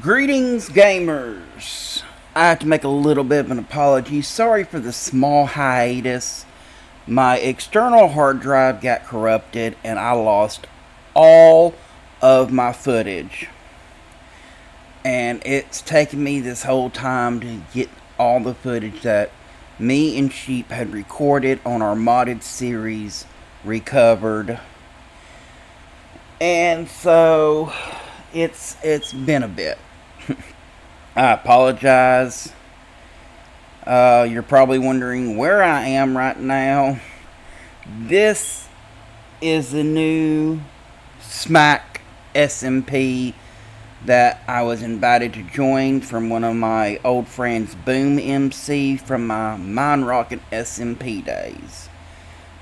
Greetings, gamers. I have to make a little bit of an apology. Sorry for the small hiatus. My external hard drive got corrupted and I lost all of my footage. And it's taken me this whole time to get all the footage that me and Sheep had recorded on our modded series recovered. And so it's it's been a bit. I apologize. Uh, you're probably wondering where I am right now. This is the new Smack SMP that I was invited to join from one of my old friends, Boom MC, from my Mind Rockin' SMP days.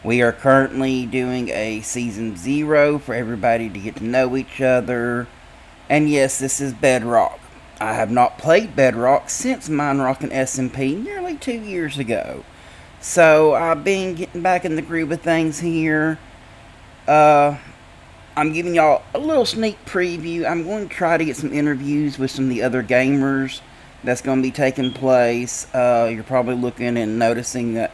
We are currently doing a season zero for everybody to get to know each other. And yes, this is Bedrock. I have not played Bedrock since Mind Rockin' SMP nearly two years ago. So I've been getting back in the groove of things here. Uh, I'm giving y'all a little sneak preview. I'm going to try to get some interviews with some of the other gamers that's going to be taking place. Uh, you're probably looking and noticing that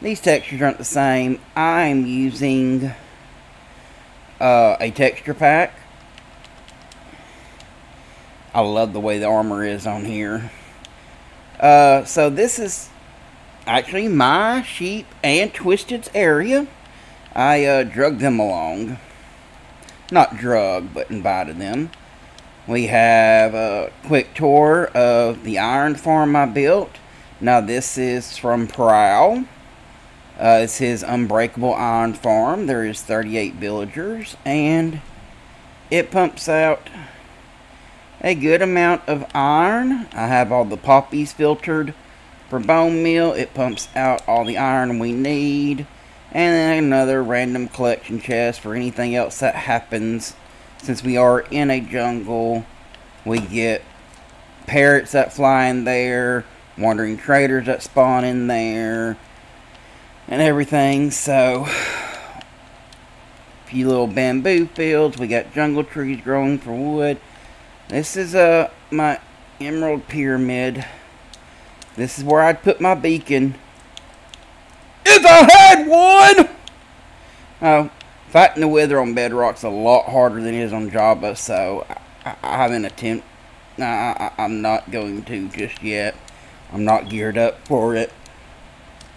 these textures aren't the same. I'm using uh, a texture pack. I love the way the armor is on here. Uh, so this is actually my sheep and Twisted's area. I uh, drug them along not drug, but invited them. We have a quick tour of the iron farm I built. Now this is from Prowl. Uh, it's his unbreakable iron farm. There is 38 villagers and it pumps out a good amount of iron. I have all the poppies filtered for bone meal. It pumps out all the iron we need and then another random collection chest for anything else that happens. Since we are in a jungle, we get parrots that fly in there, wandering traders that spawn in there, and everything. So, a few little bamboo fields. We got jungle trees growing for wood. This is uh, my emerald pyramid. This is where I'd put my beacon if I had one! Oh, fighting the Wither on Bedrock's a lot harder than it is on Java, so I, I haven't attempt. I, I, I'm not going to just yet. I'm not geared up for it.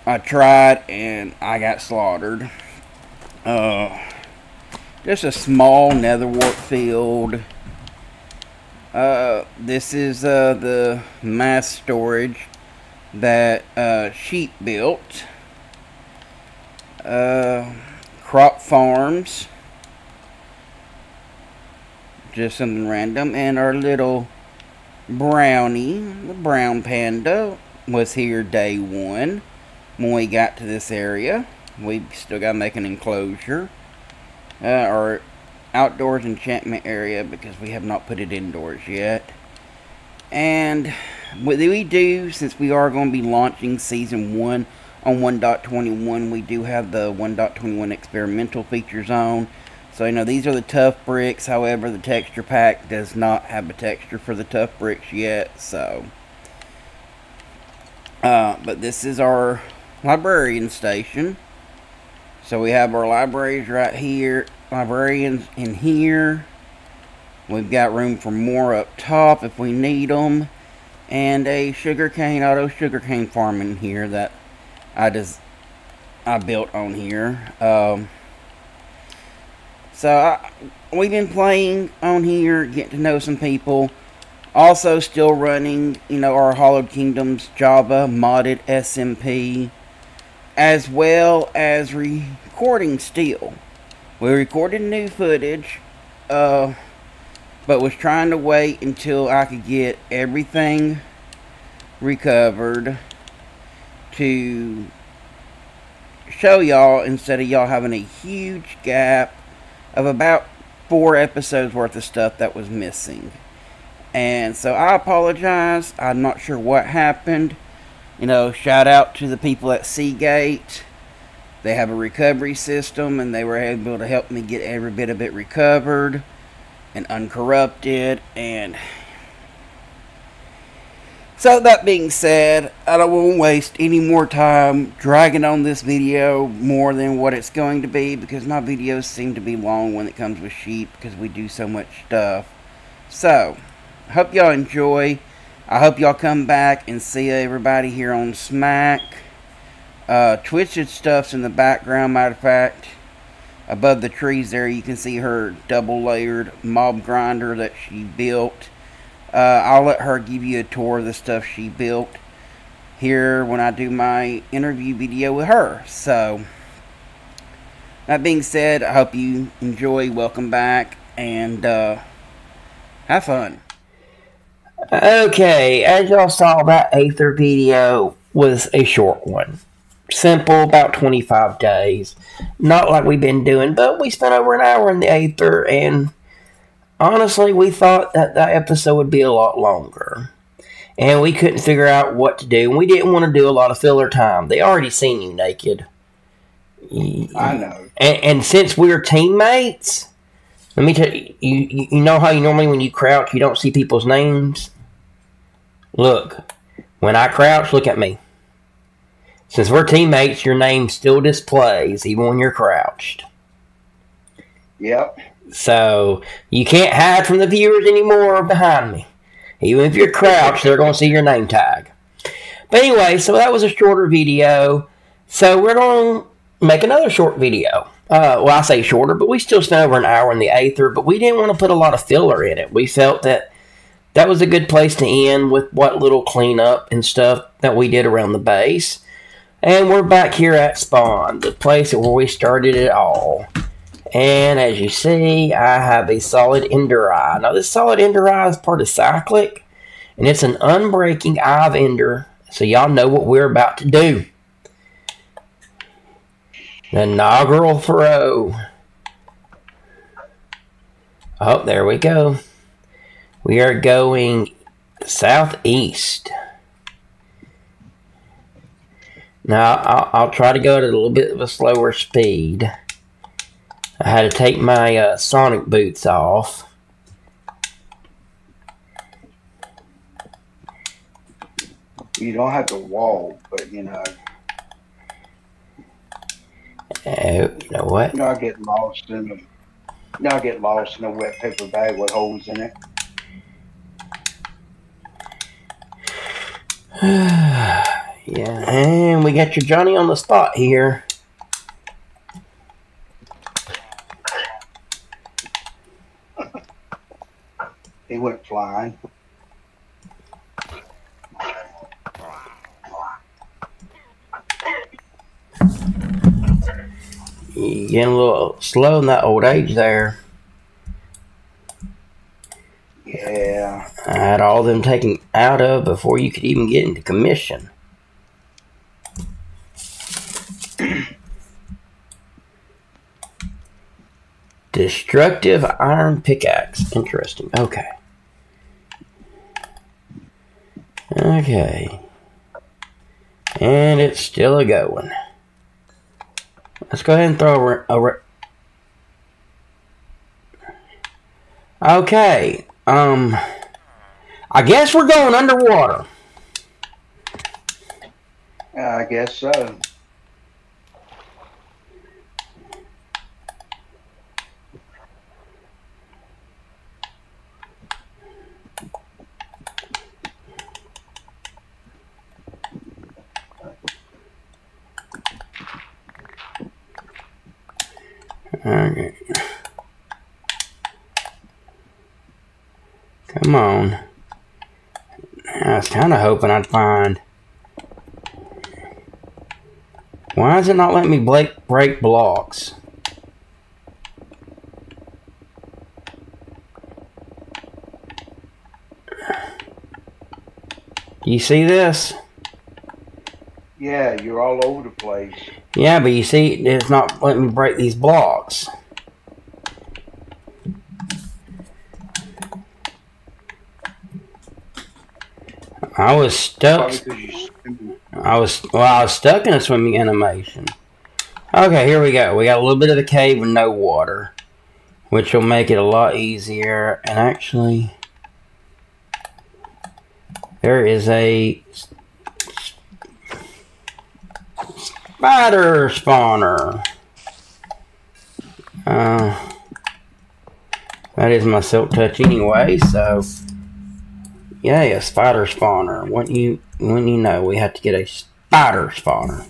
I tried and I got slaughtered. Uh, just a small nether wart field. Uh, this is uh, the mass storage that uh, Sheep built. Uh, crop farms. Just something random. And our little brownie the brown panda was here day one when we got to this area. We still got to make an enclosure. Uh, our outdoors enchantment area because we have not put it indoors yet. And what we do since we are going to be launching season one on 1.21 we do have the 1.21 experimental feature zone so you know these are the tuff bricks. However the texture pack does not have a texture for the tuff bricks yet so. Uh, but this is our librarian station. So we have our libraries right here librarians in here we've got room for more up top if we need them and a sugarcane auto sugarcane farm in here that I just I built on here. Um, so I, we've been playing on here, getting to know some people. Also, still running, you know, our Hallowed Kingdoms Java modded SMP, as well as recording still. We recorded new footage, uh, but was trying to wait until I could get everything recovered to show y'all instead of y'all having a huge gap of about four episodes worth of stuff that was missing. And so I apologize. I'm not sure what happened. You know, shout out to the people at Seagate. They have a recovery system and they were able to help me get every bit of it recovered and uncorrupted. And So that being said, I don't want to waste any more time dragging on this video more than what it's going to be because my videos seem to be long when it comes with sheep because we do so much stuff. So, hope y'all enjoy. I hope y'all come back and see everybody here on Smack. Uh, Twisted Stuff's in the background, matter of fact. Above the trees there, you can see her double layered mob grinder that she built. Uh, I'll let her give you a tour of the stuff she built here when I do my interview video with her. So, that being said, I hope you enjoy. Welcome back and uh, have fun. Okay, as y'all saw, that Aether video was a short one. Simple, about 25 days. Not like we've been doing, but we spent over an hour in the Aether, and honestly, we thought that that episode would be a lot longer. And we couldn't figure out what to do, and we didn't want to do a lot of filler time. They already seen you naked. I know. And, and since we're teammates, let me tell you, you, you know how you normally when you crouch you don't see people's names? Look, when I crouch, look at me. Since we're teammates, your name still displays even when you're crouched. Yep. So you can't hide from the viewers anymore behind me. Even if you're crouched, they're going to see your name tag. But anyway, so that was a shorter video. So we're going to make another short video. Uh, well, I say shorter, but we still spent over an hour in the Aether, but we didn't want to put a lot of filler in it. We felt that that was a good place to end with what little cleanup and stuff that we did around the base. And we're back here at Spawn, the place where we started it all. And as you see, I have a solid ender eye. Now, this solid ender eye is part of Cyclic, and it's an unbreaking eye of ender, so y'all know what we're about to do. The inaugural throw. Oh, there we go. We are going southeast. Now, I'll, I'll, try to go at a little bit of a slower speed. I had to take my uh, sonic boots off. You don't have to walk, but you know. Oh, you know what? You know, I get lost in the. You know, I get lost in a wet paper bag with holes in it. yeah, and we got your Johnny on the spot here. he went flying. You getting a little slow in that old age there. Yeah. I had all them taken out of before you could even get into commission. Destructive iron pickaxe. Interesting. Okay. Okay. And it's still a going. Let's go ahead and throw a, a Okay. Um, I guess we're going underwater. I guess so. Okay. Come on. I was kind of hoping I'd find. Why is it not letting me break, break blocks? You see this? Yeah, you're all over the place. Yeah, but you see, it's not letting me break these blocks. I was stuck. I was well. I was stuck in a swimming animation. Okay, here we go. We got a little bit of the cave with no water, which will make it a lot easier. And actually, there is a spider spawner. Uh, that is my silk touch anyway, so yeah, a spider spawner. When you when you know we have to get a spider spawner.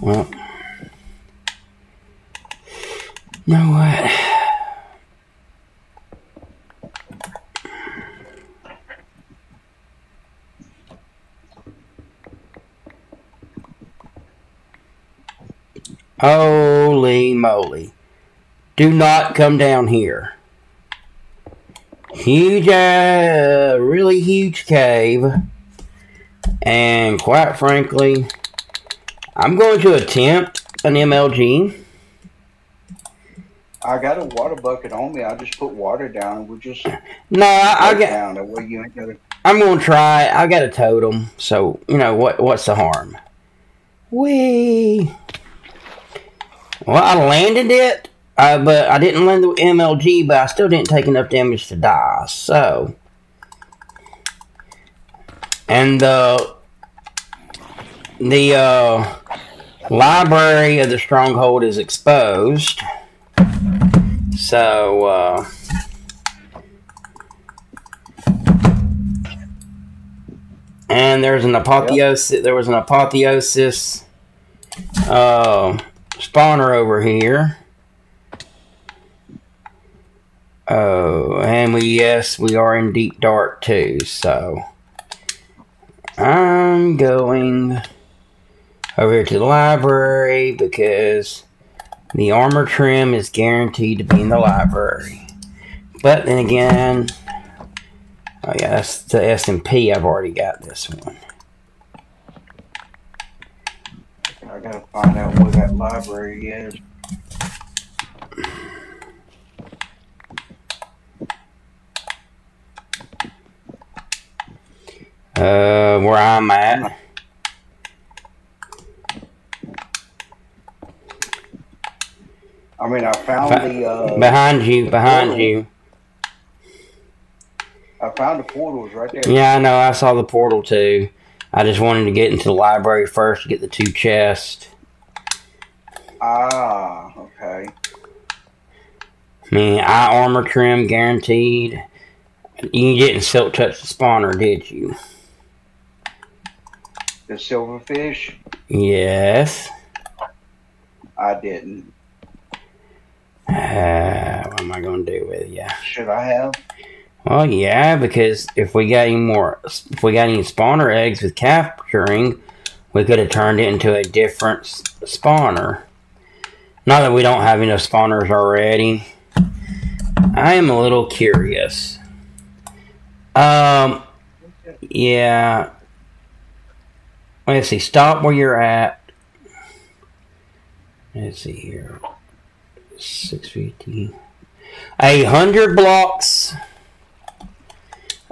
Well, know what? Holy moly. Do not come down here. Huge, uh, really huge cave. And quite frankly, I'm going to attempt an MLG. I got a water bucket on me. I just put water down and we'll just No, I, I get got. down that way you ain't gonna I'm gonna try. I got a totem, so you know what? What's the harm? Wee. Well, I landed it, uh, but I didn't land the MLG. But I still didn't take enough damage to die. So, and the the uh, library of the stronghold is exposed. So. Uh, and there's an apotheosis. There was an apotheosis uh, spawner over here. Oh, and we yes, we are in deep dark too. So I'm going over here to the library because the armor trim is guaranteed to be in the library. But then again, Oh yeah, that's the S and P. I've already got this one. I gotta find out where that library is. Uh, where I'm at. I mean I found the uh Behind you, behind you. I found the portals right there. Yeah, I know. I saw the portal too. I just wanted to get into the library first to get the two chests. Ah, okay. I mean, eye armor trim guaranteed. You didn't silk touch the spawner, did you? The silverfish, Yes. I didn't. Uh, what am I going to do with you? Should I have? Well, yeah, because if we got any more, if we got any spawner eggs with capturing, we could have turned it into a different spawner. Not that we don't have enough spawners already. I am a little curious. Um, yeah. Let's see. Stop where you're at. Let's see here. Six fifty. A hundred blocks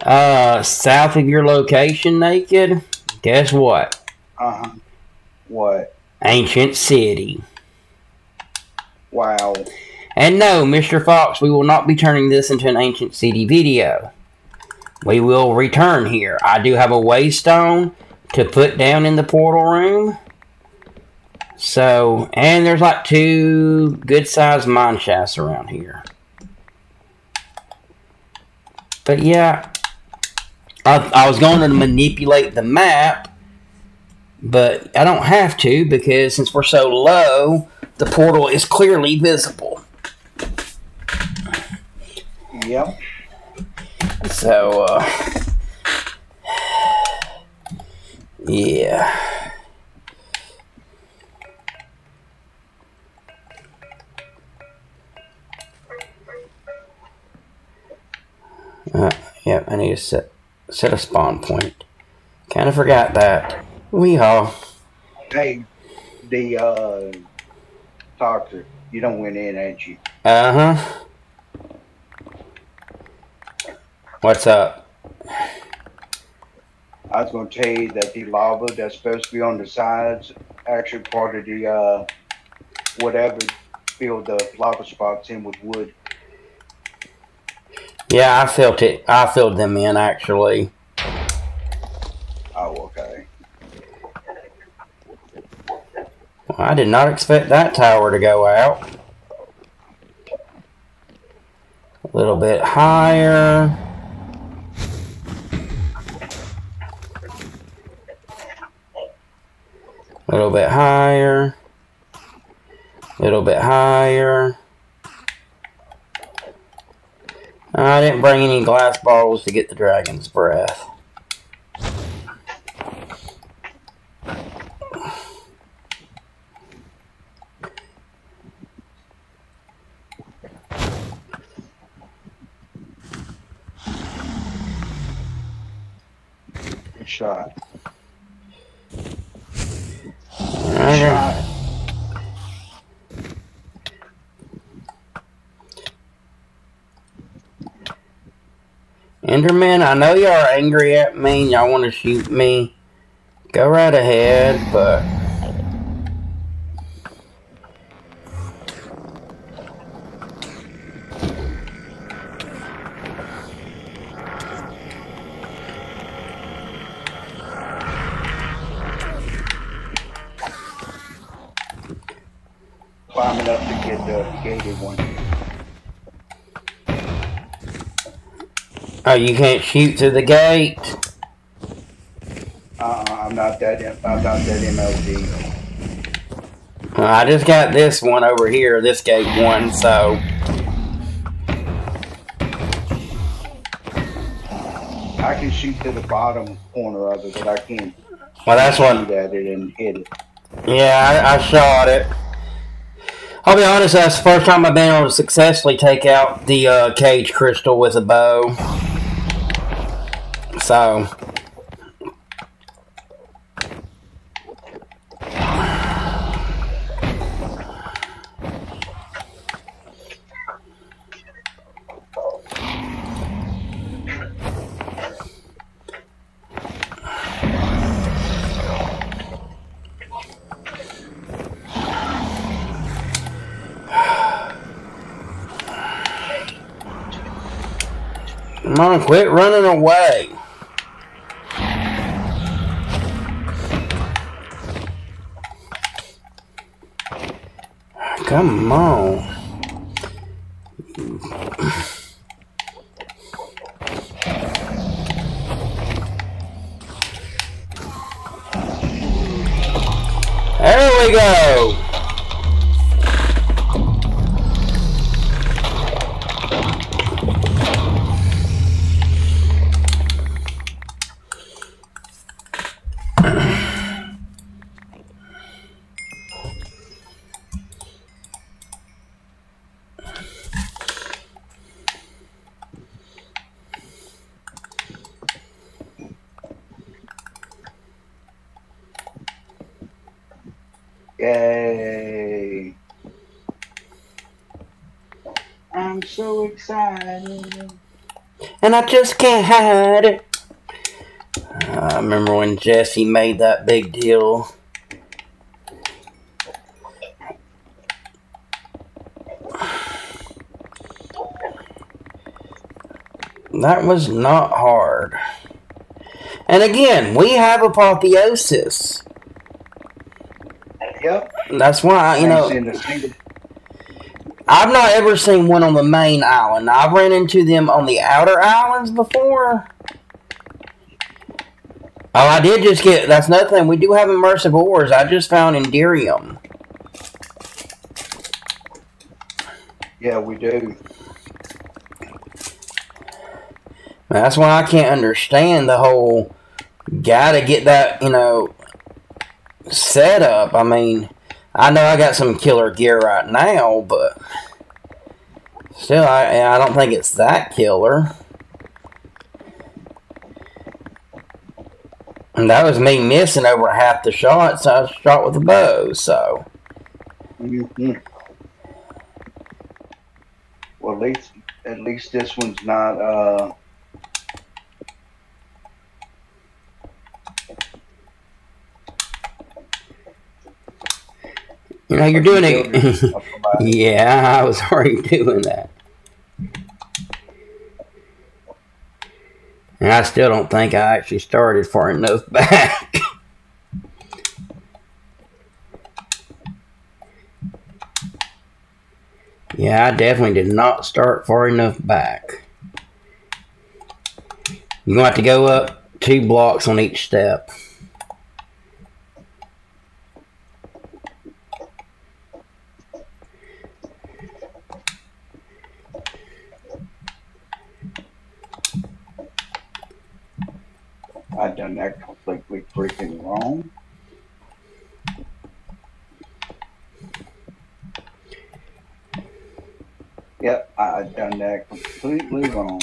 uh, south of your location, naked. Guess what? Uh-huh. What? Ancient City. Wow. And no, Mr. Fox, we will not be turning this into an Ancient City video. We will return here. I do have a waystone to put down in the portal room. So, and there's like two good sized mine shafts around here. But yeah, I, I was going to manipulate the map, but I don't have to because since we're so low, the portal is clearly visible. Yep. So, uh, yeah. Uh, yeah, I need to set set a spawn point. Kind of forgot that. Weehaw. Hey, the uh toxic. You don't went in, ain't you? Uh huh. What's up? I was gonna tell you that the lava that's supposed to be on the sides actually part of the uh whatever fill the lava spots in with wood. Yeah, I filled it. I filled them in actually. Oh, okay. Well, I did not expect that tower to go out. A little bit higher. A little bit higher. A little bit higher. I didn't bring any glass bottles to get the dragon's breath. Good shot. Okay. Shot. Enderman, I know y'all are angry at me and y'all want to shoot me. Go right ahead, but you can't shoot through the gate. Uh, I'm not that. I'm not that MLG. I just got this one over here, this gate one, so I can shoot to the bottom corner of it, but I can't well, that's what. shoot at it and hit it. Yeah, I, I shot it. I'll be honest, that's the first time I've been able to successfully take out the uh, cage crystal with a bow. So, on, quit running away. Come on. And I just can't hide it. I remember when Jesse made that big deal. That was not hard. And again, we have apotheosis. Yep. That's why, you know. ain't seen a single- I've not ever seen one on the main island. I've ran into them on the outer islands before. Oh, I did just get. That's nothing. We do have immersive ores. I just found Enderium. Yeah, we do. That's why I can't understand the whole. Gotta get that, you know, set up. I mean, I know I got some killer gear right now, but still, I I don't think it's that killer. And that was me missing over half the shots I shot with a bow, so. Mhm. Well, at least at least this one's not. uh You know, you're doing it. Yeah, I was already doing that. And I still don't think I actually started far enough back. yeah, I definitely did not start far enough back. You're going to have to go up two blocks on each step. I done that completely freaking wrong. Yep, I've done that completely wrong.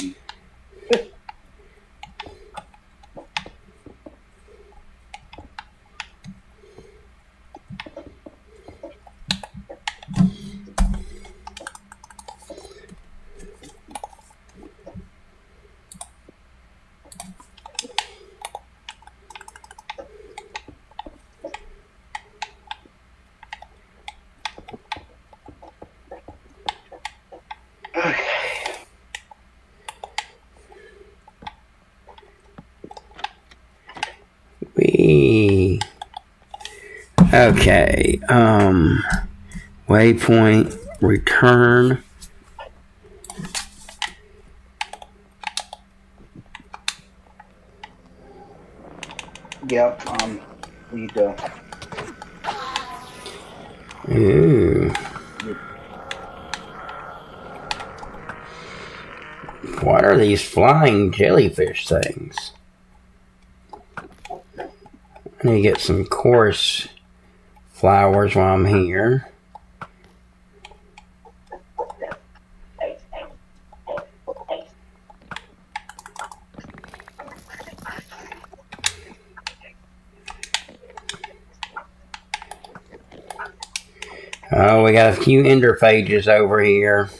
We okay. Um, waypoint return. Yep, um, need to. Ooh. What are these flying jellyfish things? I need to get some chorus flowers while I'm here. Oh, we got a few interphages over here.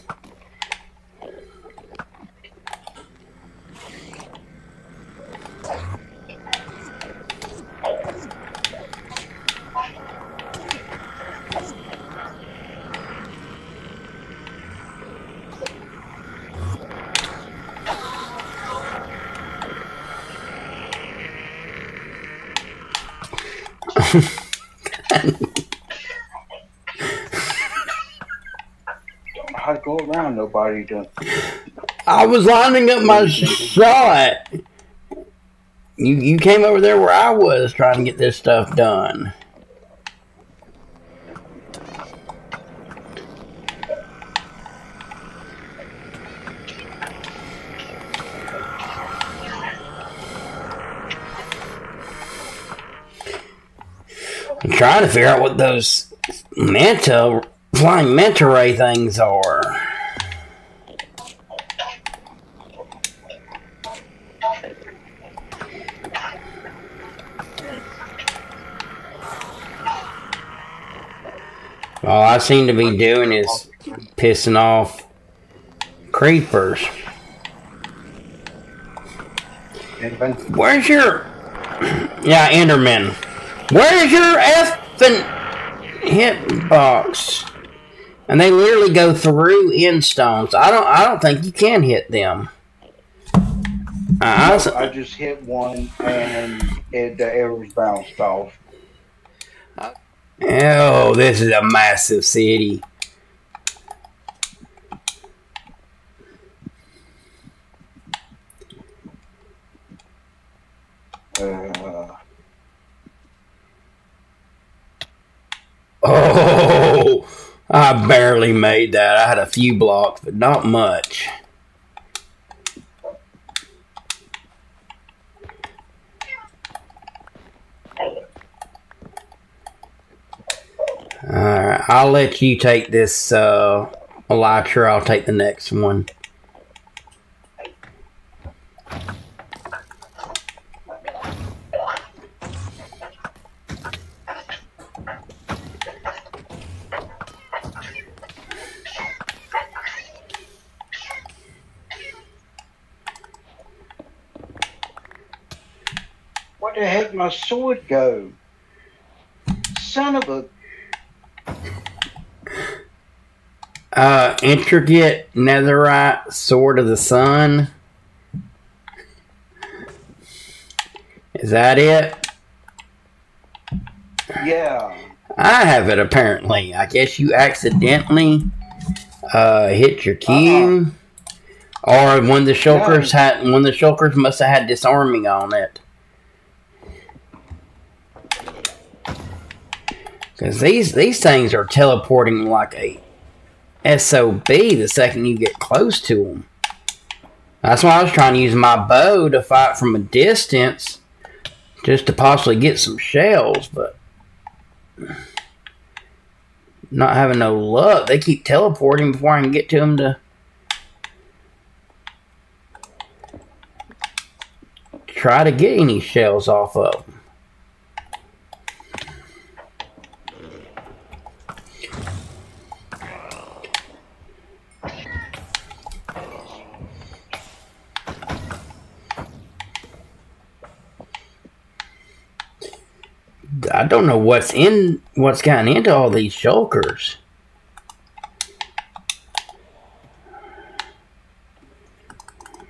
Don't know how to I was lining up my shot. You you came over there where I was trying to get this stuff done. I'm trying to figure out what those manta flying manta ray things are. All I seem to be doing is pissing off creepers. Where's your. Yeah, Enderman. Where's your effing hitbox? And they literally go through end stones. I don't. I don't think you can hit them. I, I, I just hit one and it, the arrows bounced off. Oh, this is a massive city. Uh, Oh, I barely made that. I had a few blocks, but not much. Alright, I'll let you take this uh, elytra. I'll take the next one. where the heck my sword go? Son of a Uh, intricate netherite sword of the sun. Is that it? Yeah. I have it apparently. I guess you accidentally uh, hit your key. Or one of the shulkers No. had one of the shulkers must have had disarming on it. Cause these these things are teleporting like a SOB the second you get close to them. That's why I was trying to use my bow to fight from a distance, just to possibly get some shells, but not having no luck. They keep teleporting before I can get to them to try to get any shells off of them. I don't know what's in what's gotten into all these shulkers.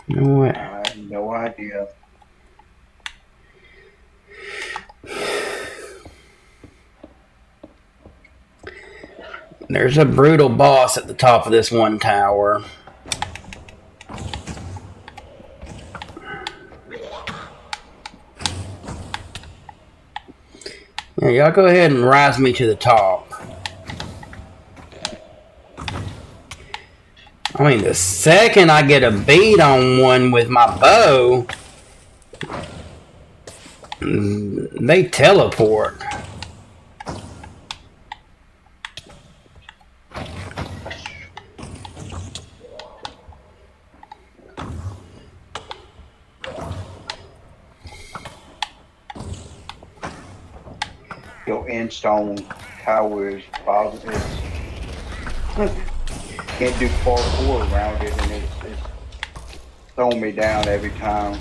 You know what? I have no idea. There's a brutal boss at the top of this one tower. Yeah, y'all go ahead and rise me to the top. I mean, the second I get a beat on one with my bow, they teleport. End stone tower is positive. Can't do parkour around it, and it's, it's throwing me down every time.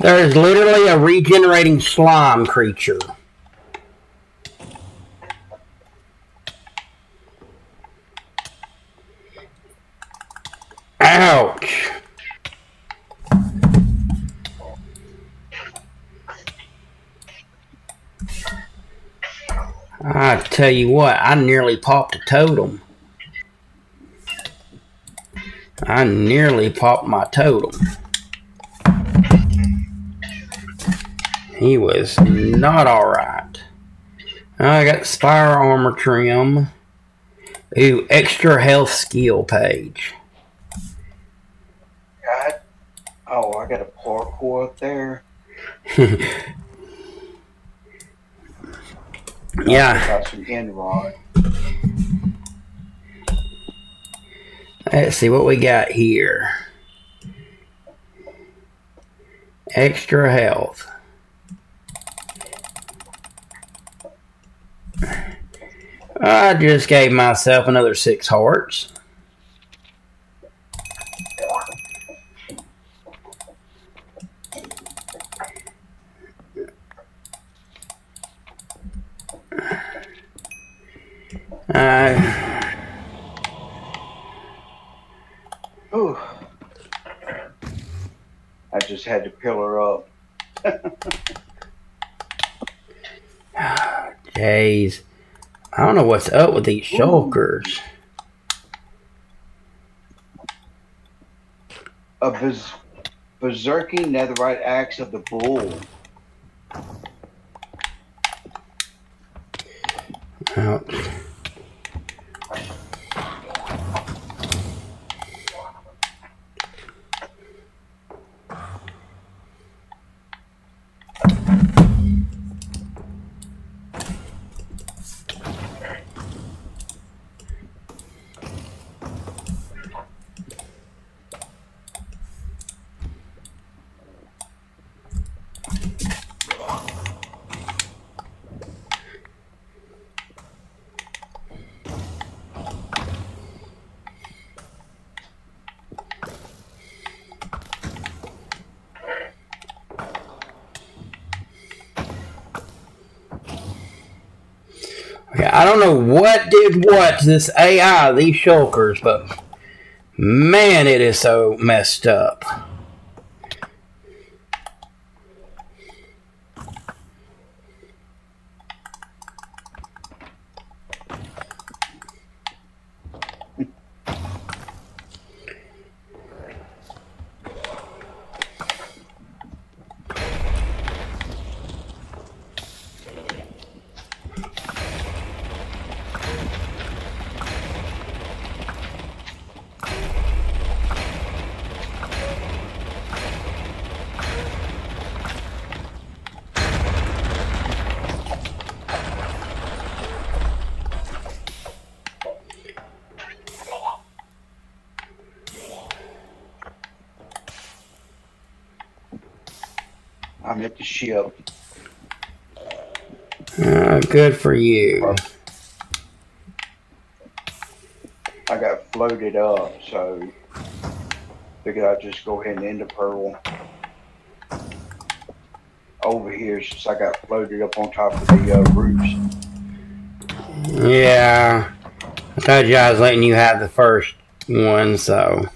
There is literally a regenerating slime creature. Tell you what, I nearly popped a totem. I nearly popped my totem. He was not alright. I got Spire Armor Trim. Ooh, extra health skill page. God. Oh, I got a parkour up there. Yeah, end rod. let's see what we got here. Extra health. I just gave myself another six hearts. Uh, Ooh. I just had to pillar up. Jeez. I don't know what's up with these shulkers. A bers- berserking netherite axe of the bull. Don't know what did what this AI, these shulkers, but man, it is so messed up. I'm at the ship. Uh, good for you. I got floated up, so figured I'd just go ahead and end the pearl over here since I got floated up on top of the uh, roofs. Yeah. I told you I was letting you have the first one, so.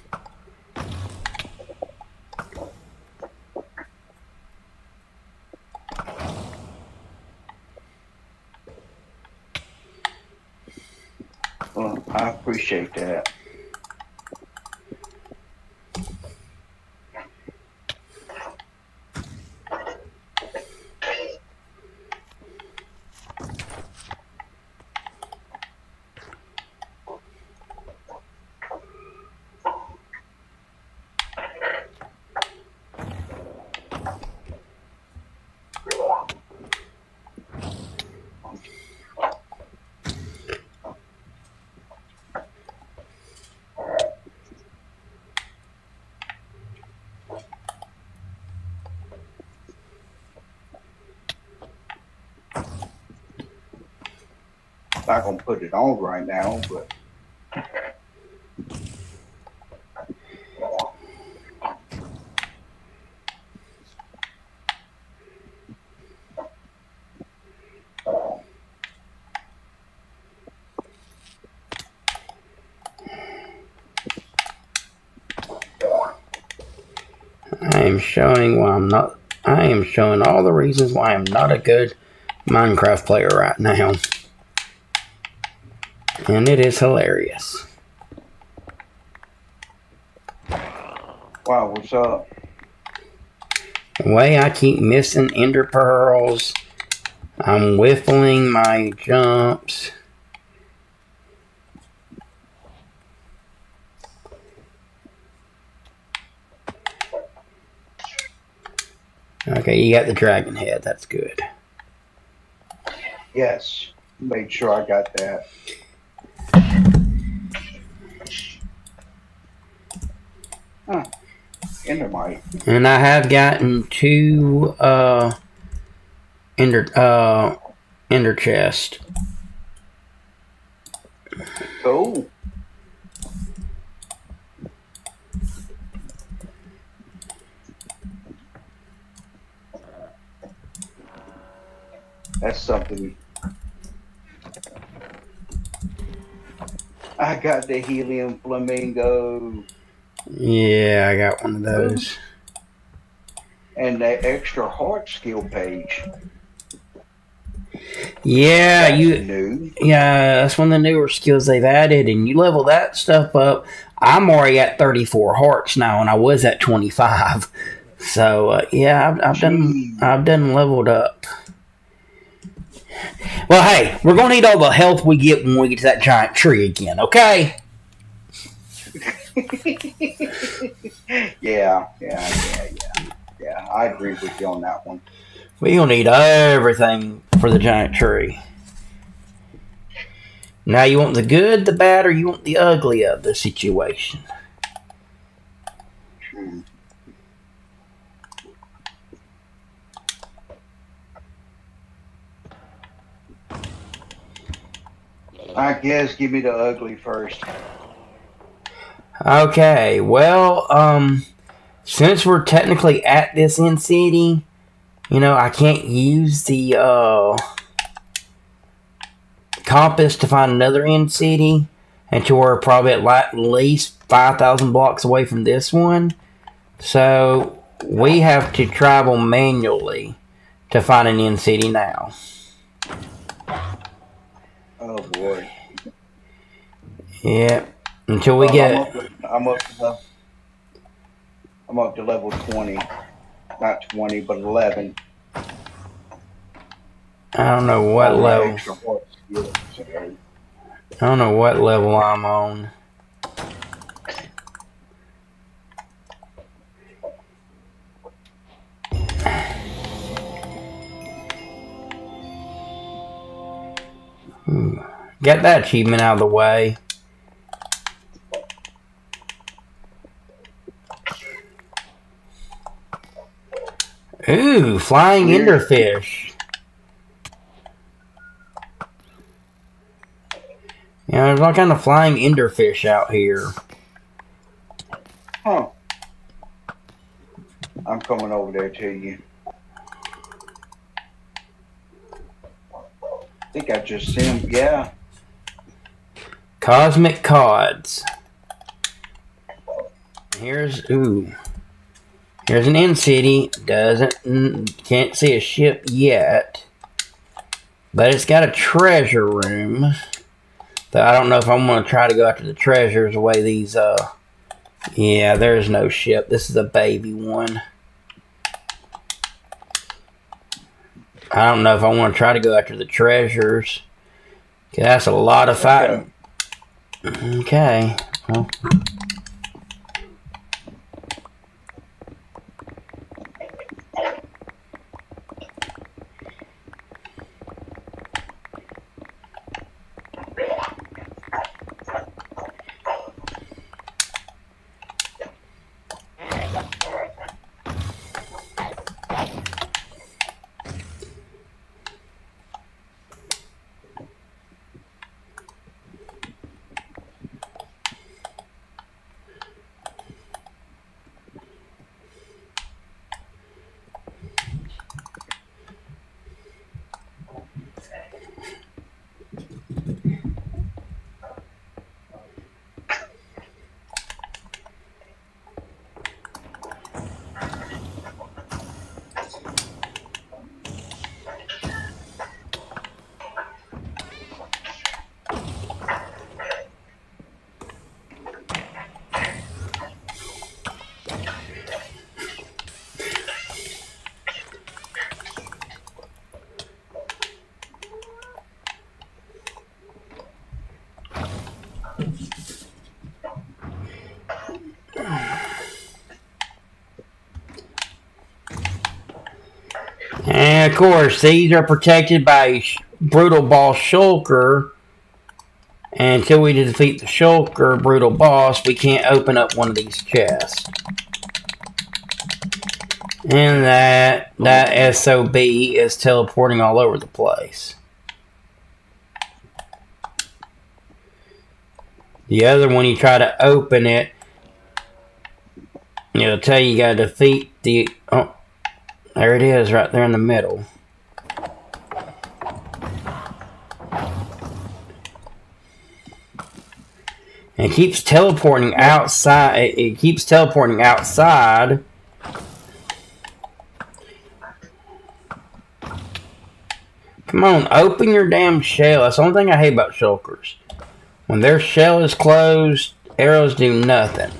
Well, I appreciate that. Not gonna put it on right now, but I am showing why I'm not. I am showing all the reasons why I'm not a good Minecraft player right now. And it is hilarious. wow, what's up? The way I keep missing ender pearls, I'm whiffling my jumps. Okay, you got the dragon head. That's good. Yes, made sure I got that. Endermite. And I have gotten two uh ender uh ender chest. Cool. That's something. I got the helium flamingo Yeah, I got one of those. and the extra heart skill page. Yeah, That's you new. yeah, that's one of the newer skills they've added and you level that stuff up. I'm already at 34 hearts now and I was at 25. So, uh, yeah, I've, I've done I've done leveled up. Well, hey, we're going to need all the health we get when we get to that giant tree again, okay? yeah, yeah, yeah, yeah. Yeah, I agree with you on that one. To need everything for the giant tree. Now, you want the good, the bad, or you want the ugly of the situation? Hmm. I guess give me the ugly first. Okay, well, um, since we're technically at this end city, you know, I can't use the uh compass to find another end city, and to we're probably at least five thousand blocks away from this one. So we have to travel manually to find an end city now. Oh boy. Yeah, until we Well, get. I'm up, I'm up to I'm up to level twenty, not twenty, but eleven. I don't know what level. extra horse skills, so- I don't know what level I'm on. Get that achievement out of the way. Ooh, flying enderfish. Yeah, there's all kind of flying enderfish out here. Huh. I'm coming over there to you. I think I just see him. Yeah. Cosmic Cods. Here's ooh. Here's an end city. Doesn't can't see a ship yet, but it's got a treasure room. That I don't know if I'm gonna try to go after the treasures the way these. Uh, yeah, there's no ship. This is a baby one. I don't know if I want to try to go after the treasures. 'Cause that's a lot of fighting. Okay. Well. And of course, these are protected by Brutal Boss Shulker. And until we defeat the Shulker Brutal Boss, we can't open up one of these chests. And that that SOB is teleporting all over the place. The other one, you try to open it, it'll tell you you gotta defeat the. Oh, there it is, right there in the middle. And it keeps teleporting outside. It, it keeps teleporting outside. Come on, open your damn shell. That's the only thing I hate about shulkers. When their shell is closed, arrows do nothing.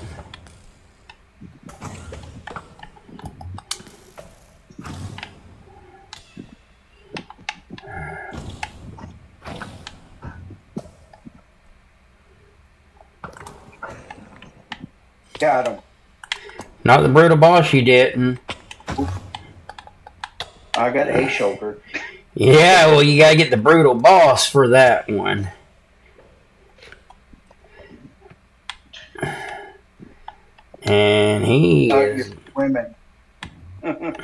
Got him. Not the brutal boss you didn't. Mm. I got a shoulder. Yeah, well, you gotta get the brutal boss for that one. And he is, you're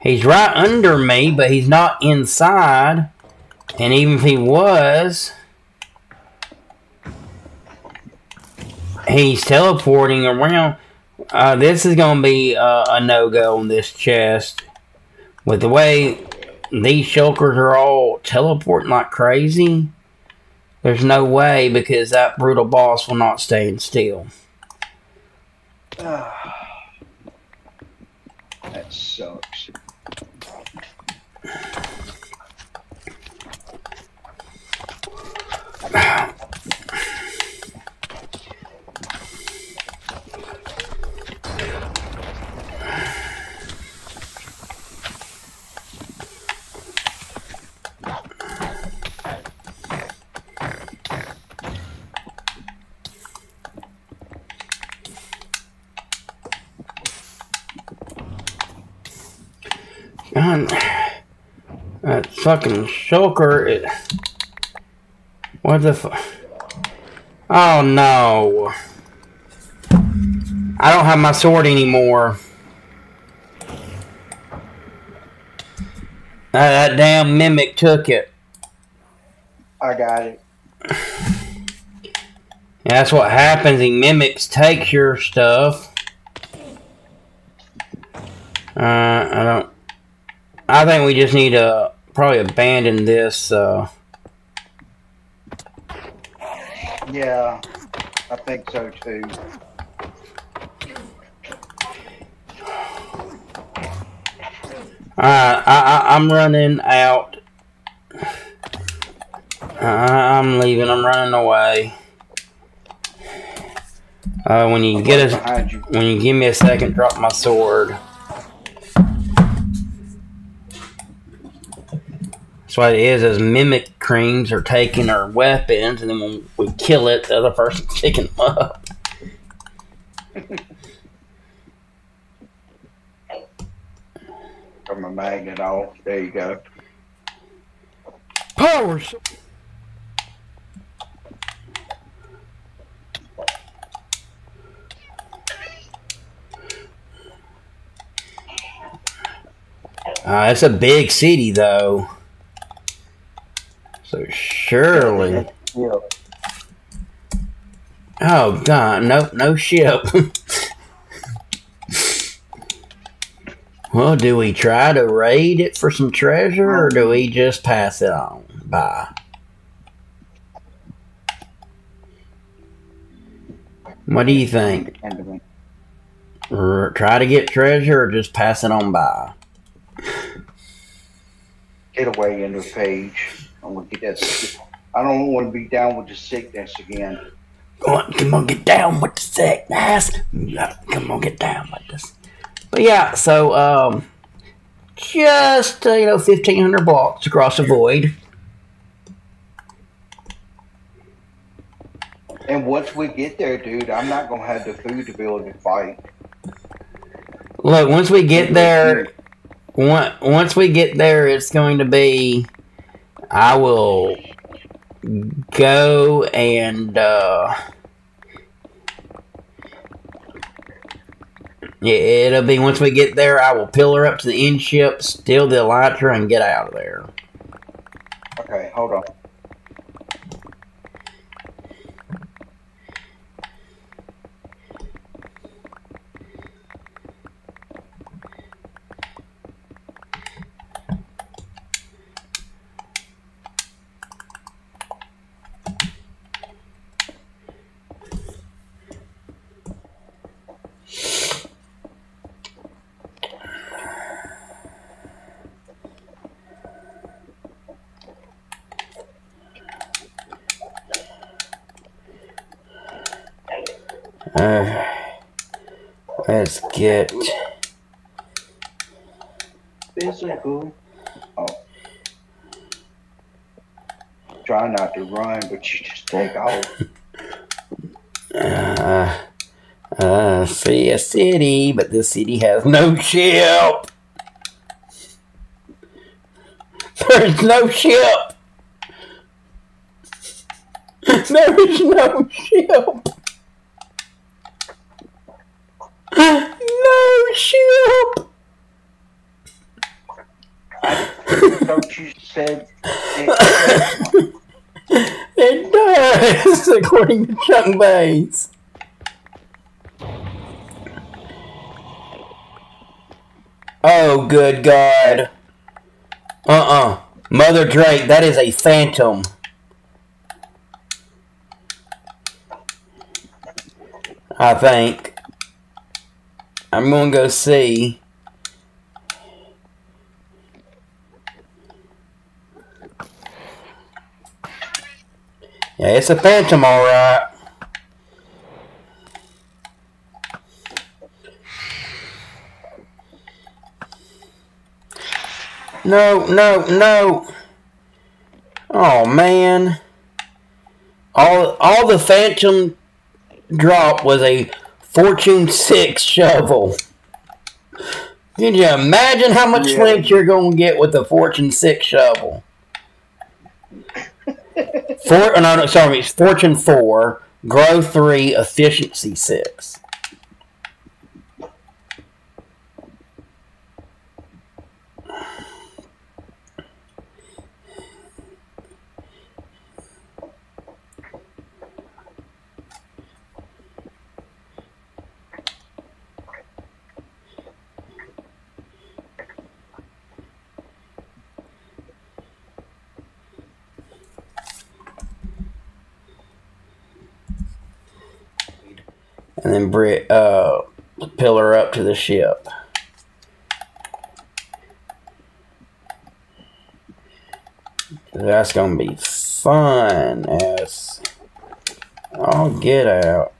he's right under me, but he's not inside. And even if he was, he's teleporting around. Uh, this is gonna be uh, a no go on this chest. With the way these shulkers are all teleporting like crazy. There's no way because that brutal boss will not stand still. that sucks. God, that fucking shulker. It, what the fu- Oh no. I don't have my sword anymore. that damn mimic took it. I got it. That's what happens. He mimics, takes your stuff. Uh, I don't. I think we just need to probably abandon this. Uh, Yeah, I think so too. Alright, I, I, I'm running out. I'm leaving. I'm running away. Uh, when you get a, you. when you give me a second, drop my sword. What it is. Is mimic creams are taking our weapons, and then when we kill it, the other person's picking them up. From a magnet off. There you go. Powers! Uh, it's a big city, though. Surely. Oh God, no, no ship. well, do we try to raid it for some treasure, or do we just pass it on? by? What do you think? Try to get treasure, or just pass it on by? get away into the page. I'm gonna get that. I don't want to be down with the sickness again. Come on, come on, get down with the sickness. Come on, get down with this. But yeah, so um, just uh, you know, fifteen hundred blocks across the void. And once we get there, dude, I'm not gonna have the food to be able to fight. Look, once we get there, on- once we get there, it's going to be. I will go and. uh yeah, It'll be once we get there. I will pillar up to the end ship, steal the elytra, and get out of there. Okay, hold on. Uh, Physical. Oh. Try not to run, but you just take off. Uh, uh, see a city, but this city has no ship. There's no ship. There is no ship shield. I thought you said it, it does, according to Chuck Bass. Oh, good God. Uh-uh. Mother Drake, that is a phantom. I think. I'm gonna go see. Yeah, it's a phantom, alright. No, no, no. Oh man. All all the phantom drop was a Fortune 6 shovel. Can you imagine how much Yeah. flint you're going to get with a Fortune 6 shovel? Four, no, no, sorry, it's Fortune 4, Grow 3, Efficiency 6. And then Brit, uh, pillar up to the ship. That's gonna be fun as I'll get out.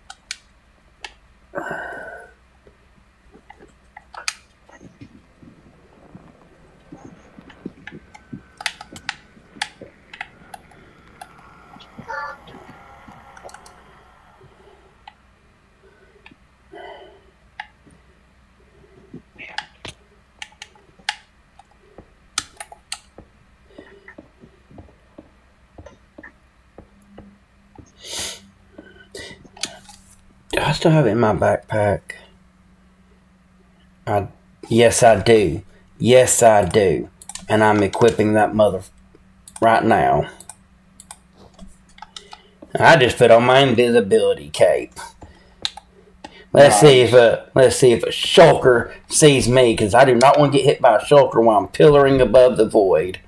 Still have it in my backpack? I yes I do. Yes I do. And I'm equipping that mother right now. I just put on my invisibility cape. Let's see if a let's see if a shulker sees me because I do not want to get hit by a shulker while I'm pillaring above the void.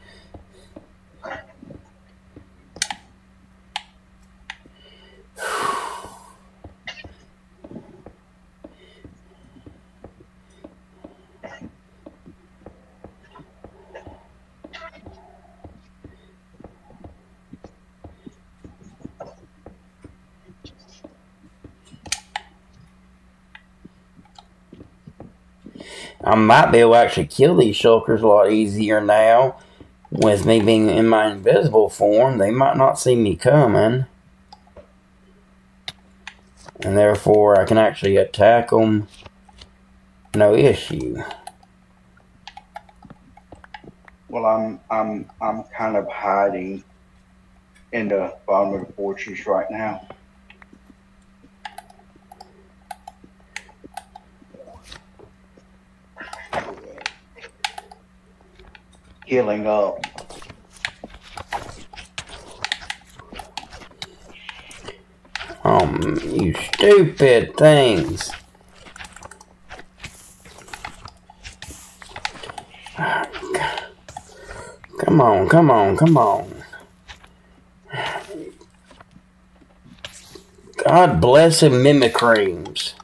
I might be able to actually kill these shulkers a lot easier now. With me being in my invisible form, they might not see me coming. And therefore, I can actually attack them. No issue. Well, I'm I'm I'm kind of hiding in the bottom of the fortress right now. Healing up. Um, you stupid things. Come on, come on, come on. God bless him, mimicreams.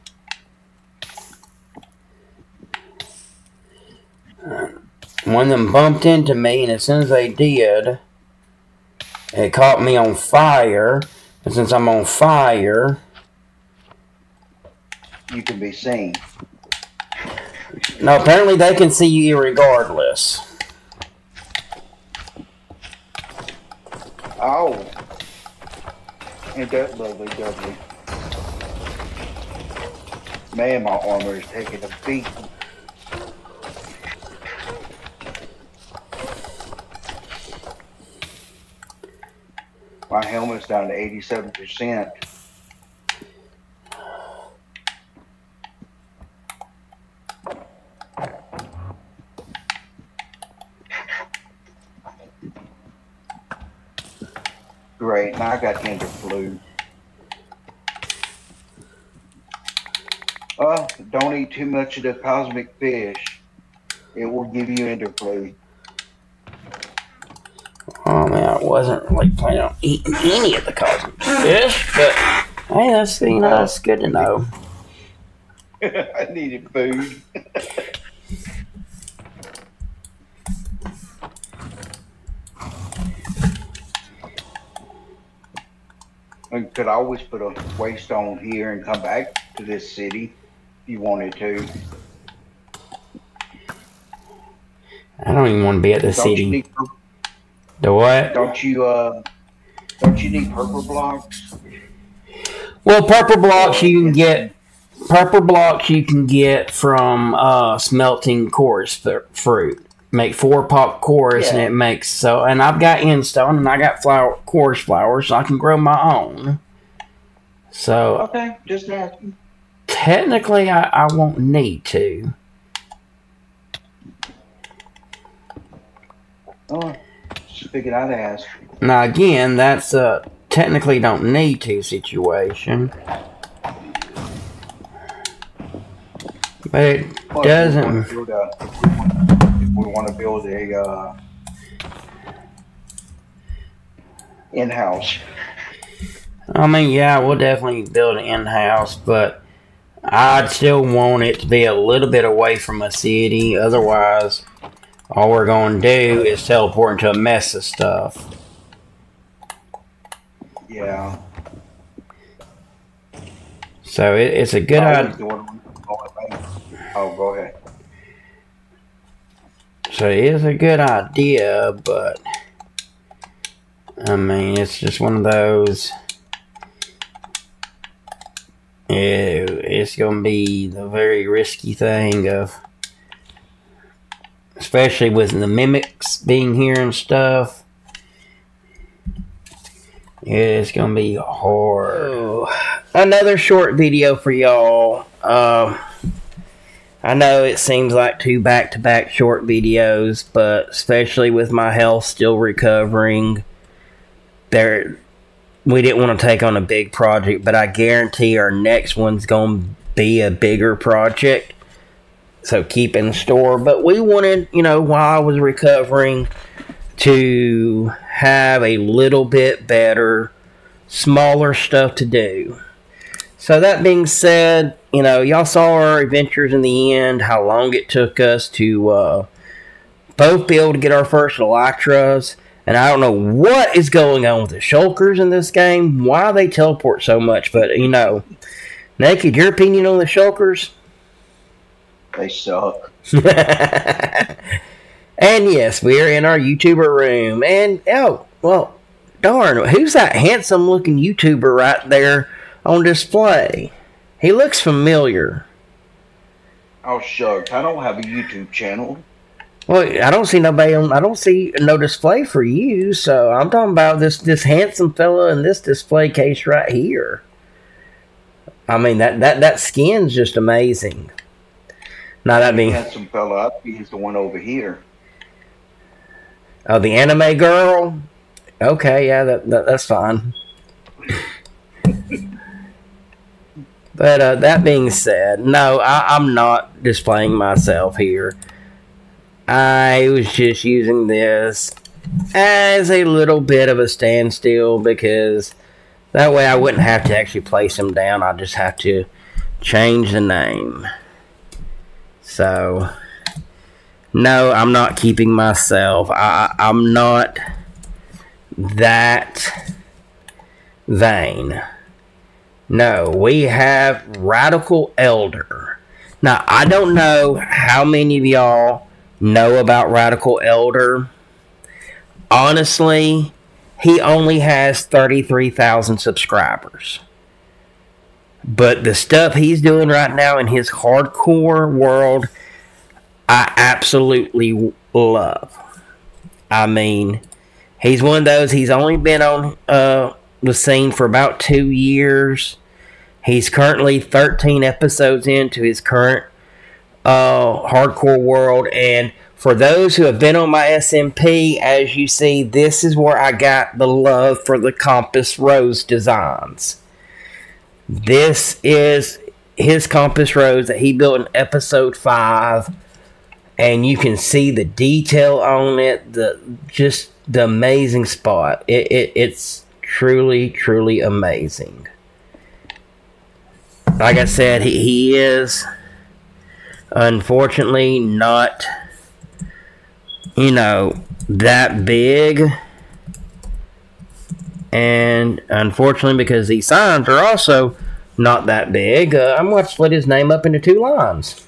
One of them bumped into me, and as soon as they did, it caught me on fire. And since I'm on fire, You can be seen. no, apparently they can see you regardless. Oh. Ain't that lovely, lovely? Man, my armor is taking a beat. My helmet's down to 87%. Great, now I got ender flu. Oh, don't eat too much of the cosmic fish. It will give you ender flu. Oh man, I wasn't really planning on eating any of the cosmic fish, but Hey, that's you know that's good to know. I needed food. I could always put a waste on here and come back to this city if you wanted to. I don't even want to be at the Don't city. Need, The what? don't you uh don't you need purple blocks? Well, purple blocks you can get. Purple blocks you can get from uh, smelting chorus fr- fruit. Make four pop chorus and it makes so. And I've got end stone and I got flower chorus flowers, so I can grow my own. So Okay, just asking. technically, I, I won't need to. Oh, just figured I'd ask. Now again, that's a technically don't need to situation. But it Well, doesn't. If we want to build a, if we want to build a uh, in-house, I mean, yeah, we'll definitely build an in-house, but I'd still want it to be a little bit away from a city. Otherwise, all we're going to do is teleport into a mess of stuff. yeah. So it, it's a good idea. Oh, go ahead. So it is a good idea, but I mean, it's just one of those. It, it's gonna be the very risky thing of, especially with the mimics being here and stuff. It's gonna be hard. another short video for y'all. Uh, I know it seems like two back to back short videos, but especially with my health still recovering, there we didn't want to take on a big project, but I guarantee our next one's going to be a bigger project. So keep in store. But we wanted, you know, while I was recovering, to have a little bit better, smaller stuff to do. So that being said, you know, y'all saw our adventures in the end, how long it took us to uh, both be able to get our first Elytras. And I don't know what is going on with the Shulkers in this game, why they teleport so much, but you know, Naked, your opinion on the Shulkers? They suck. and yes, we are in our YouTuber room. And oh, well, darn, who's that handsome looking YouTuber right there on display? He looks familiar. Oh shucks, I don't have a YouTube channel. Well, I don't see nobody on. I don't see no display for you. So I'm talking about this this handsome fella in this display case right here. I mean that that that skin's just amazing. Now that being Handsome fella, I think he's the one over here. oh the anime girl. Okay, yeah, that, that that's fine. But uh, that being said, no, I, I'm not displaying myself here. I was just using this as a little bit of a standstill because that way I wouldn't have to actually place them down. I just have to change the name. So, no, I'm not keeping myself. I, I'm not that vain. No, we have Radical Elder. Now, I don't know how many of y'all know about Radical Elder. Honestly, he only has 33,000 subscribers. But the stuff he's doing right now in his hardcore world, I absolutely love. I mean, he's one of those, he's only been on uh, the scene for about two years. He's currently 13 episodes into his current uh, hardcore world. And for those who have been on my SMP, as you see, this is where I got the love for the Compass Rose designs. This is his Compass Rose that he built in episode 5. And you can see the detail on it, the just the amazing spot. It, it it's truly, truly amazing. like I said, he, he is unfortunately not, you know, that big. And unfortunately, because these signs are also not that big, uh, I'm going to split his name up into two lines.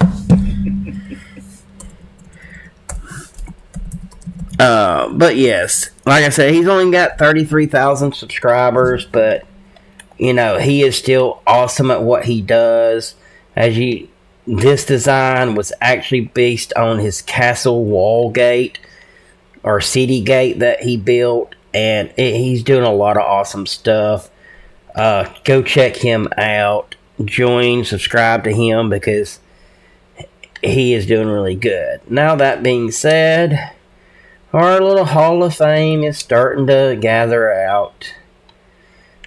Uh, but yes, like I said, he's only got 33,000 subscribers, but you know, he is still awesome at what he does. As you, this design was actually based on his castle wall gate or city gate that he built, and he's doing a lot of awesome stuff. Uh, go check him out. Join, subscribe to him because he is doing really good. Now, that being said, our little Hall of Fame is starting to gather out.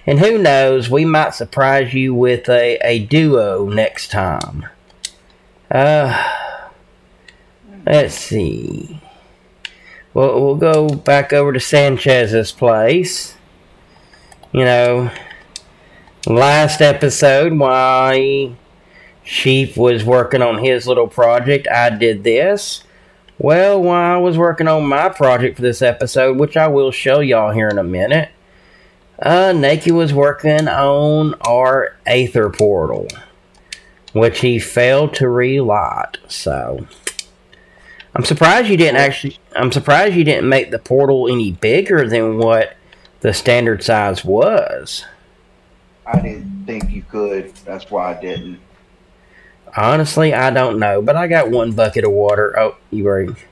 And who knows, we might surprise you with a, a duo next time. Uh, let's see. Well, we'll go back over to Sanchez's place. You know, last episode, why Sheep was working on his little project, I did this. Well, while I was working on my project for this episode, which I will show y'all here in a minute, uh, Naked was working on our Aether portal, which he failed to relight. So, I'm surprised you didn't actually. I'm surprised you didn't make the portal any bigger than what the standard size was. I didn't think you could. That's why I didn't. Honestly, I don't know, but I got one bucket of water. Oh, you ready?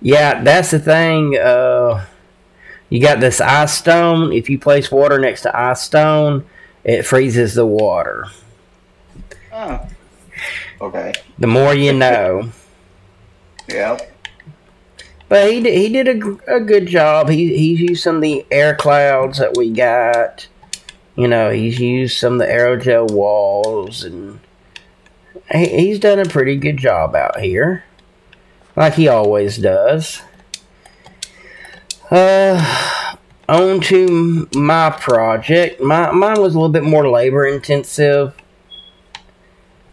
Yeah, that's the thing. Uh, you got this icestone. If you place water next to icestone, it freezes the water. Oh. Okay. The more you know. Yep. But he did, he did a, a good job. He he's used some of the aerclouds that we got. You know, he's used some of the aerogel walls, and he, he's done a pretty good job out here like he always does. Uh, on to my project. My, mine was a little bit more labor intensive.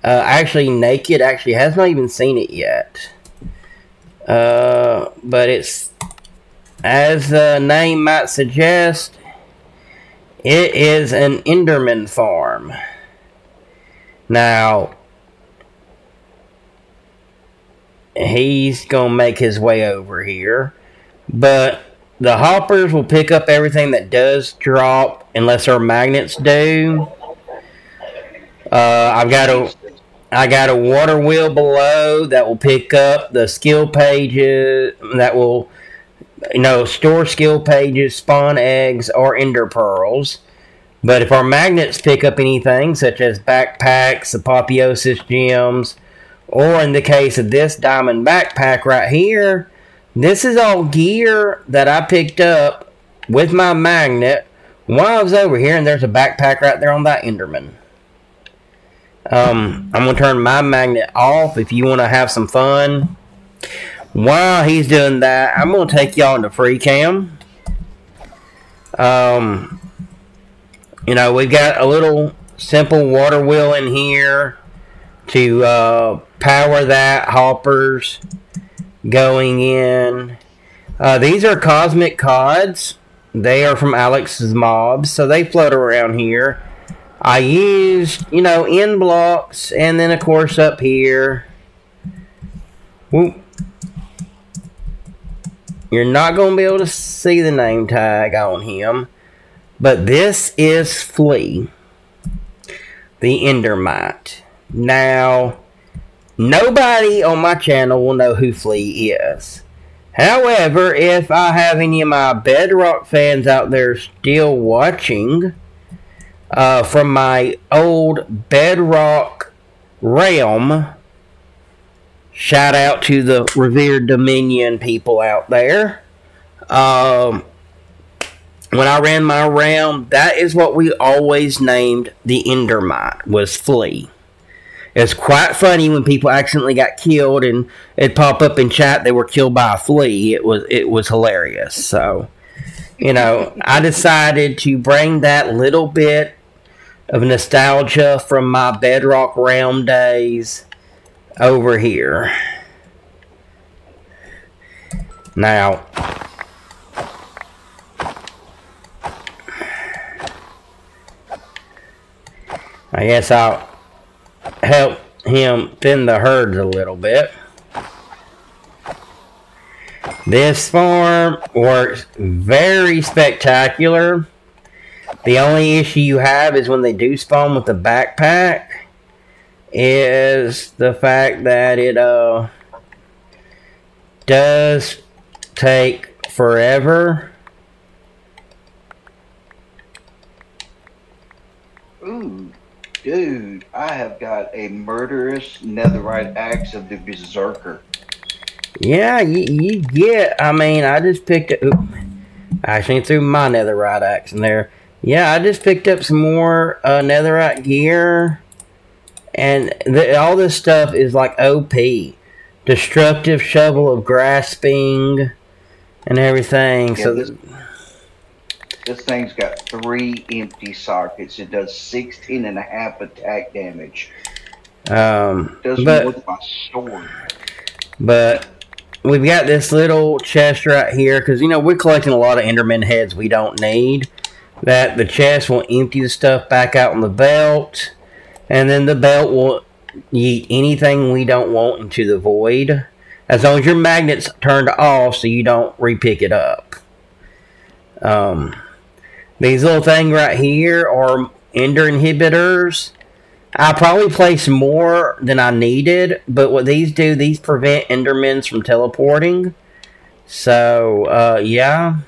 Uh, actually, Naked actually has not even seen it yet. Uh, but it's, as the name might suggest, it is an Enderman farm. Now, he's going to make his way over here. But the hoppers will pick up everything that does drop unless our magnets do. Uh, I've got a I got a water wheel below that will pick up the skill pages that will you know store skill pages, spawn eggs, or ender pearls. But if our magnets pick up anything such as backpacks, apotheosis gems, or in the case of this diamond backpack right here, this is all gear that I picked up with my magnet while I was over here, and there's a backpack right there on that Enderman. Um, I'm to turn my magnet off if you want to have some fun. While he's doing that, I'm going to take y'all into free cam. Um, you know, we've got a little simple water wheel in here to uh, power that hoppers going in. Uh, these are cosmic cods. They are from Alex's mobs, so they float around here. I used, you know, in blocks, and then of course up here. Whoop. You're not going to be able to see the name tag on him. But this is Flea, the Endermite. Now, nobody on my channel will know who Flea is. However, if I have any of my Bedrock fans out there still watching uh, from my old Bedrock realm, shout out to the revered Dominion people out there. Um, when I ran my realm, that is what we always named the Endermite, was Flea. It's quite funny when people accidentally got killed and it pop up in chat they were killed by a flea. It was it was hilarious. So you know, I decided to bring that little bit of nostalgia from my Bedrock Realm days over here. Now, I guess I'll help him thin the herds a little bit. This farm works very spectacular. The only issue you have is when they do spawn with the backpack is the fact that it uh does take forever. Ooh, dude, I have got a murderous netherite axe of the berserker. Yeah, you, you get. I mean, I just picked up. Oop, I actually threw my netherite axe in there. Yeah, I just picked up some more uh, netherite gear, and the, all this stuff is like OP. Destructive shovel of grasping, and everything. Yeah, so this, this thing's got three empty sockets. It does 16 and a half attack damage. um, Does but more than my sword. But we've got this little chest right here because you know we're collecting a lot of Enderman heads we don't need. That the chest will empty the stuff back out on the belt, and then the belt will yeet anything we don't want into the void. As long as your magnet's turned off, so you don't repick it up. Um, these little thing right here are ender inhibitors. I probably placed more than I needed, but what these do, these prevent Endermans from teleporting. So, uh, yeah.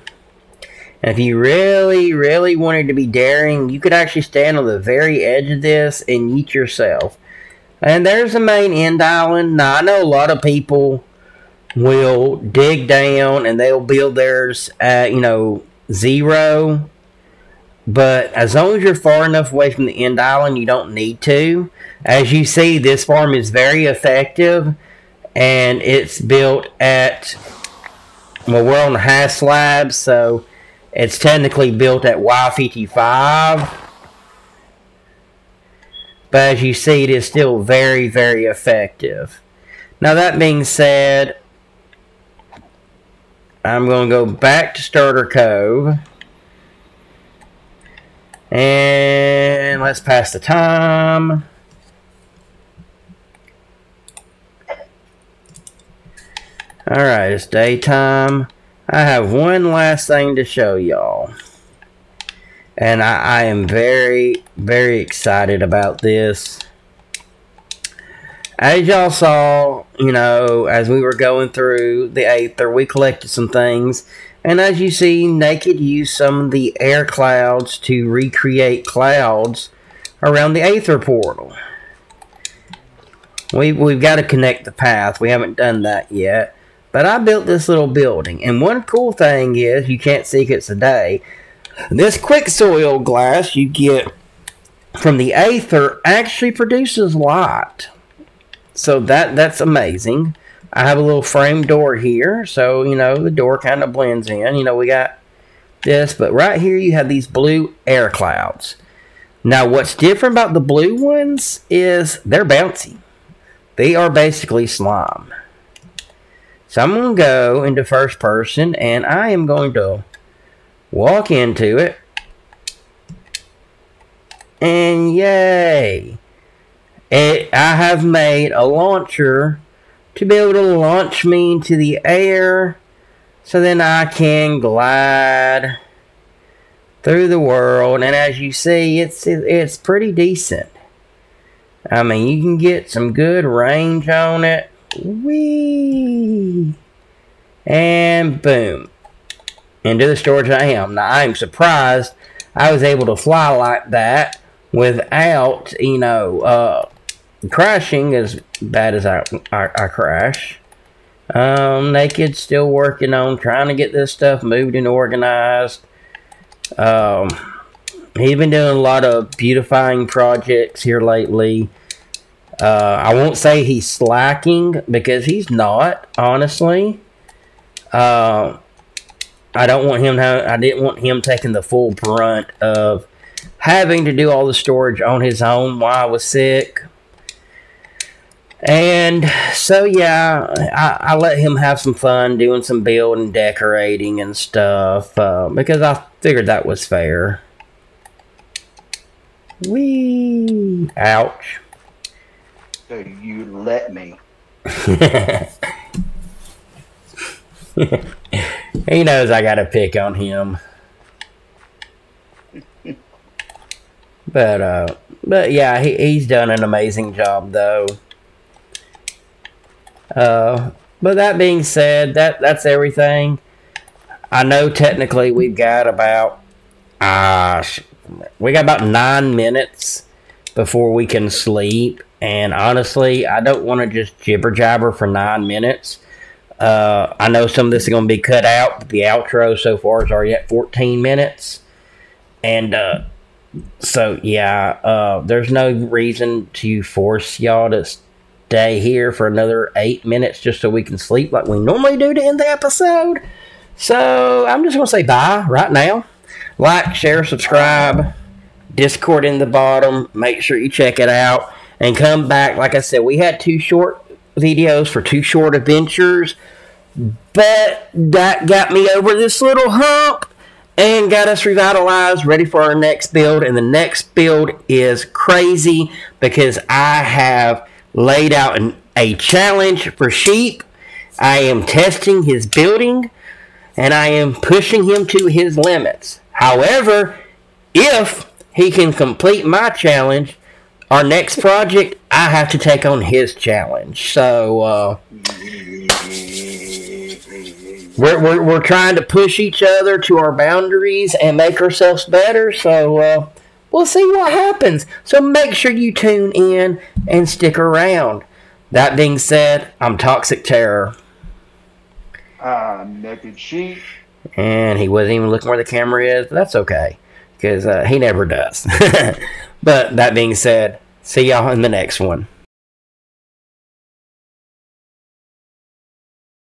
And if you really, really wanted to be daring, you could actually stand on the very edge of this and eat yourself. And there's the main end island. Now, I know a lot of people will dig down and they'll build theirs at, you know, zero. But as long as you're far enough away from the end island, you don't need to. As you see, this farm is very effective, and it's built at. Well, we're on the high slab, so it's technically built at Y55. But as you see, it is still very, very effective. Now, that being said, I'm going to go back to Starter Cove. And let's pass the time. Alright, it's daytime. I have one last thing to show y'all. And I, I am very, very excited about this. As y'all saw, you know, as we were going through the Aether, we collected some things. And as you see, Naked used some of the aerclouds to recreate clouds around the Aether portal. We, we've got to connect the path. We haven't done that yet. But I built this little building. And one cool thing is, you can't see it today, this quicksoil glass you get from the Aether actually produces light. So that that's amazing. I have a little frame door here, so you know the door kind of blends in. You know we got this, but right here you have these blue aerclouds. Now what's different about the blue ones is they're bouncy. They are basically slime. So I'm going to go into first person and I am going to walk into it. And yay! It, I have made a launcher to be able to launch me into the air so then I can glide through the world. And as you see it's it's pretty decent. I mean you can get some good range on it. Whee! and boom. Into the storage I am. Now I'm surprised I was able to fly like that without you know uh crashing as bad as I, I, I crash. Um, Naked still working on trying to get this stuff moved and organized. Um, he's been doing a lot of beautifying projects here lately. Uh, I won't say he's slacking because he's not, honestly. Uh, I don't want him. To, I didn't want him taking the full brunt of having to do all the storage on his own while I was sick. And so, yeah, I, I let him have some fun doing some building, decorating, and stuff uh, because I figured that was fair. Wee! Ouch. So you let me. he knows I got a pick on him. But uh but yeah, he, he's done an amazing job though. Uh but that being said, that that's everything. I know technically we've got about uh we got about 9 minutes before we can sleep and honestly, I don't want to just jibber jabber for 9 minutes. Uh, I know some of this is going to be cut out, but the outro so far is already at 14 minutes. And uh, so, yeah, uh, there's no reason to force y'all to stay here for another eight minutes just so we can sleep like we normally do to end the episode. So, I'm just going to say bye right now. Like, share, subscribe. Discord in the bottom. Make sure you check it out and come back. Like I said, we had two short videos for two short adventures. But that got me over this little hump and got us revitalized, ready for our next build. And the next build is crazy because I have laid out an, a challenge for sheep. I am testing his building and I am pushing him to his limits. However, if he can complete my challenge, our next project, I have to take on his challenge. So, uh, we're, we're, we're trying to push each other to our boundaries and make ourselves better. So, uh, we'll see what happens. So, make sure you tune in and stick around. That being said, I'm Toxic Terror. I'm Naked Sheep. And he wasn't even looking where the camera is, but that's okay because uh, he never does. but that being said, see y'all in the next one.